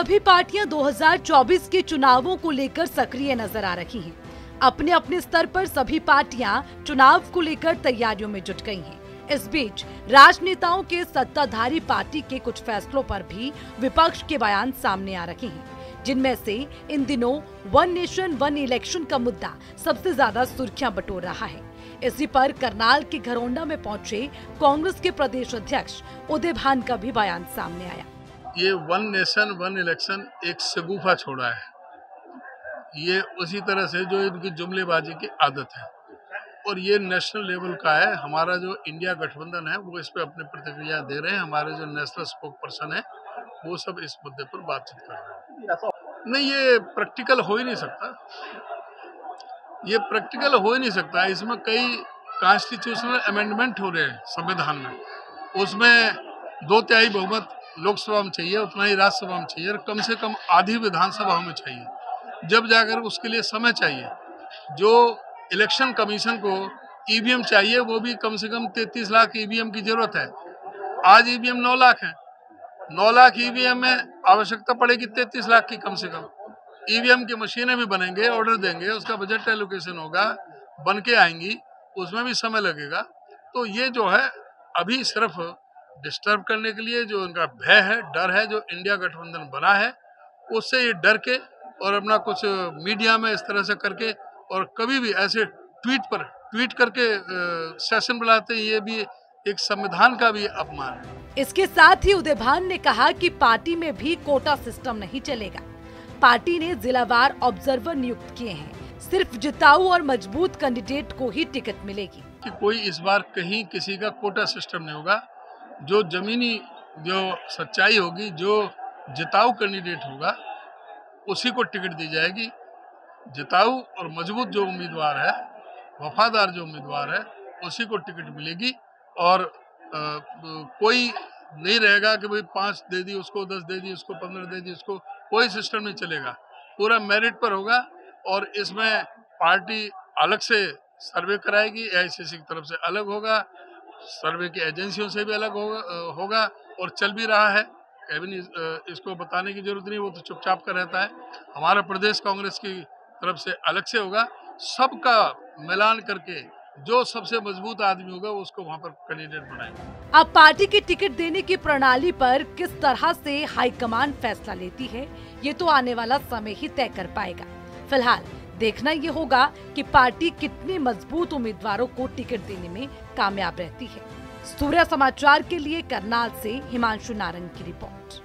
सभी पार्टियाँ 2024 के चुनावों को लेकर सक्रिय नज़र आ रही हैं। अपने अपने स्तर पर सभी पार्टियाँ चुनाव को लेकर तैयारियों में जुट गई हैं। इस बीच राजनेताओं के सत्ताधारी पार्टी के कुछ फैसलों पर भी विपक्ष के बयान सामने आ रहे हैं, जिनमें से इन दिनों वन नेशन, वन इलेक्शन का मुद्दा सबसे ज़्यादा सुर्खियाँ बटोर रहा है इसी पर करनाल के घरोंडा में पहुँचे कांग्रेस के प्रदेश अध्यक्ष उदय भान का भी बयान सामने आया ये वन नेशन वन इलेक्शन एक सगुफा छोड़ा है। ये उसी तरह से जो इनकी जुमलेबाजी की आदत है। और ये नेशनल लेवल का है। हमारा जो इंडिया गठबंधन है, वो इस पर अपनी प्रतिक्रिया दे रहे हैं। हमारे जो नेशनल स्पोक पर्सन है, वो सब इस मुद्दे पर बातचीत कर रहे हैं। नहीं, ये प्रैक्टिकल हो ही नहीं सकता। ये प्रैक्टिकल हो ही नहीं सकता। इसमें कई कॉन्स्टिट्यूशनल अमेंडमेंट हो रहे हैं संविधान में। उसमें दो तिहाई बहुमत लोकसभा में चाहिए, उतना ही राज्यसभा में चाहिए और कम से कम आधी विधानसभा में चाहिए। जब जाकर उसके लिए समय चाहिए, जो इलेक्शन कमीशन को ईवीएम चाहिए, वो भी कम से कम 33 लाख ईवीएम की ज़रूरत है। आज ईवीएम 9 लाख है। 9 लाख ईवीएम में आवश्यकता पड़ेगी 33 लाख की कम से कम। ईवीएम की मशीनें भी बनेंगे, ऑर्डर देंगे, उसका बजट एलोकेशन होगा बन के आएँगी, उसमें भी समय लगेगा। तो ये जो है, अभी सिर्फ़ डिस्टर्ब करने के लिए जो उनका भय है डर है जो इंडिया गठबंधन बना है उससे ये डर के और अपना कुछ मीडिया में इस तरह से करके और कभी भी ऐसे ट्वीट पर ट्वीट करके सेशन बुलाते हैं ये भी एक संविधान का भी अपमान है। इसके साथ ही उदय भान ने कहा कि पार्टी में भी कोटा सिस्टम नहीं चलेगा। पार्टी ने जिलावार ऑब्जर्वर नियुक्त किए हैं। सिर्फ़ जिताऊ और मज़बूत कैंडिडेट को ही टिकट मिलेगी। कि कोई इस बार कहीं किसी का कोटा सिस्टम नहीं होगा। जो जमीनी जो सच्चाई होगी जो जिताऊ कैंडिडेट होगा उसी को टिकट दी जाएगी। जिताऊ और मज़बूत जो उम्मीदवार है वफादार जो उम्मीदवार है उसी को टिकट मिलेगी और आ, कोई नहीं रहेगा कि भाई पाँच दे दी उसको दस दे दी उसको पंद्रह दे दी उसको कोई सिस्टम नहीं चलेगा। पूरा मेरिट पर होगा और इसमें पार्टी अलग से सर्वे कराएगी ए की तरफ़ से अलग होगा सर्वे की एजेंसियों से भी अलग होगा, होगा और चल भी रहा है। कैबिनेट इसको बताने की ज़रूरत नहीं वो तो चुपचाप कर रहता है। हमारा प्रदेश कांग्रेस की तरफ़ से अलग से होगा। सबका मिलान करके जो सबसे मज़बूत आदमी होगा उसको वहाँ पर कैंडिडेट बनाएँगे। अब पार्टी की टिकट देने की प्रणाली पर किस तरह से हाईकमान फैसला लेती है ये तो आने वाला समय ही तय कर पाएगा। फ़िलहाल देखना ये होगा कि पार्टी कितने मज़बूत उम्मीदवारों को टिकट देने में कामयाब रहती है। सूर्य समाचार के लिए करनाल से हिमांशु नारंग की रिपोर्ट।